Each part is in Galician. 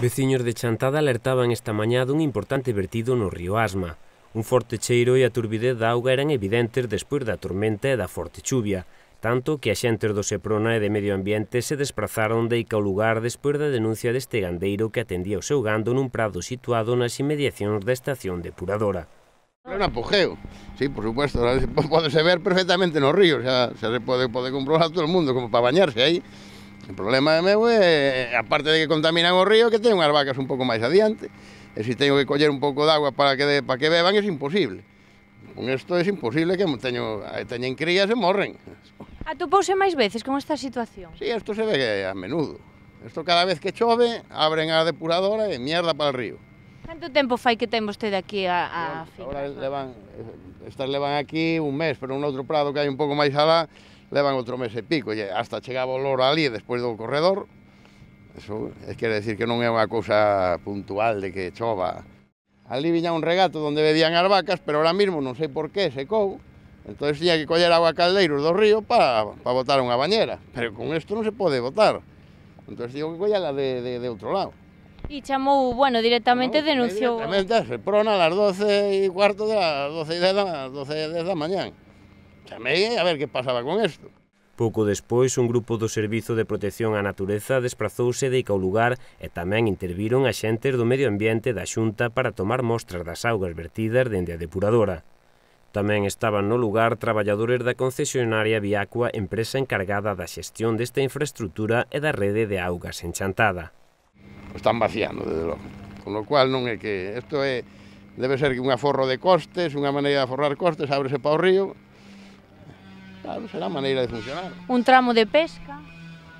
Veciños de Chantada alertaban esta mañá dun importante vertido no río Asma. Un forte cheiro e a turbidez da auga eran evidentes despois da tormenta e da forte chuvia, tanto que a xentes do Seprona e de Medio Ambiente se desplazaron de ica ao lugar despois da denuncia deste gandeiro que atendía o seu gando nun prado situado nas inmediacións da estación depuradora. É un apogeo, sí, por supuesto, podese ver perfectamente no río, xa, xa se pode, pode comprobar todo o mundo como para bañarse aí, O problema é meu é, aparte de que contaminan o río, que ten unhas vacas un pouco máis adiante, e se teño que coller un pouco de agua para que, de, para que beban, é imposible. Con isto é imposible que teño, teñen crías e morren. Atopouse máis veces con esta situación? Si, sí, isto se ve a menudo. Isto cada vez que chove, abren a depuradora e mierda para o río. Canto tempo fai que ten vostede aquí a, a finca? Ahora levan, eh, estas levan aquí un mes, pero un outro prado que hai un pouco máis alá, levan outro mes e pico, e hasta chegaba o loro ali despois do corredor, eso quere decir que non é unha cousa puntual de que chova. Ali viña un regato onde bebían as vacas, pero ahora mismo non sei por qué secou, entón tiña que coller agua caldeiros do río para pa botar unha bañera, pero con isto non se pode botar, entón tiño que collala de, de, de outro lado. E chamou, bueno, directamente no, denunciou. Directamente, se prona ás 12 e cuarto das 12 e 10 da, 12 e 10 da mañán. Chamei a ver que pasaba con isto. Pouco despois, un grupo do Servizo de Protección á Natureza desprazouse de ao lugar e tamén interviron axentes do medio ambiente da Xunta para tomar mostras das augas vertidas dende a depuradora. Tamén estaban no lugar traballadores da concesionaria Viacua, empresa encargada da xestión desta infraestructura e da rede de augas enchantada. Están vaciando, desde logo. Con lo cual non é que... Isto é... Debe ser que un aforro de costes, unha maneira de aforrar costes, ábrese para o río, Claro, será maneira de funcionar. Un tramo de pesca?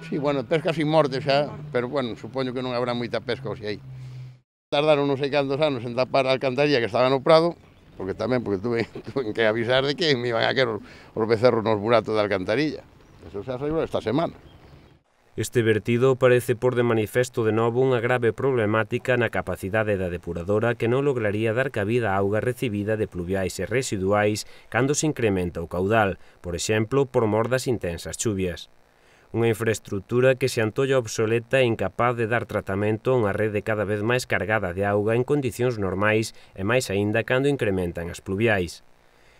Sí, bueno, pesca sin morte xa, pero bueno, supoño que non habrá moita pesca hoxe aí. Tardaron non sei cantos anos en tapar a alcantarilla que estaba no Prado, porque tamén porque tuve, tuve que avisar de que me iban a querer os becerros nos buratos da alcantarilla. Eso se arreglou esta semana. Este vertido parece por de manifesto de novo unha grave problemática na capacidade da depuradora que non lograría dar cabida a auga recibida de pluviais e residuais cando se incrementa o caudal, por exemplo, por mor das intensas chuvias. Unha infraestructura que se antolla obsoleta e incapaz de dar tratamento a unha rede cada vez máis cargada de auga en condicións normais e máis aínda cando incrementan as pluviais.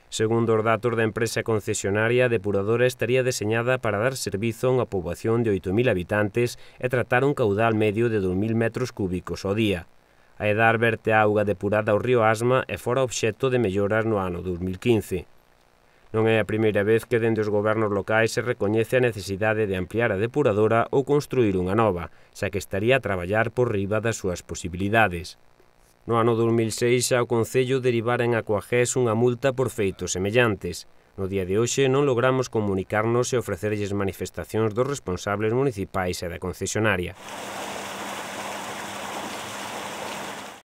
Segundo os datos da empresa concesionaria, a depuradora estaría deseñada para dar servizo a unha poboación de 8.000 habitantes e tratar un caudal medio de 2.000 metros cúbicos ao día. A edar verte auga depurada ao río Asma e fora obxecto de melloras no ano 2015. Non é a primeira vez que dende os gobernos locais se recoñece a necesidade de ampliar a depuradora ou construir unha nova, xa que estaría a traballar por riba das súas posibilidades. No ano 2006 xa o Concello derivara en Acuajés unha multa por feitos semellantes. No día de hoxe non logramos comunicarnos e ofrecerlles manifestacións dos responsables municipais e da concesionaria.